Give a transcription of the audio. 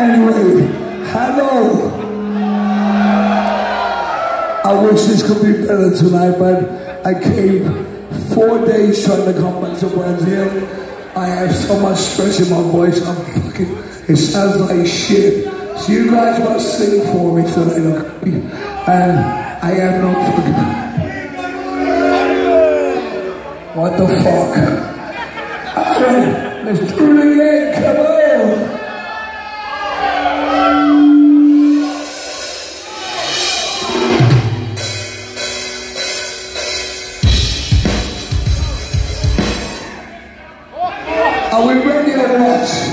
Anyway, hello. I wish this could be better tonight, but I came four days trying to come back to Brazil. I have so much stress in my voice. I'm fucking. It sounds like shit. So you guys must sing for me tonight, okay? And I have no fucking. What the fuck? Let's do it again. Come on. Are we ready?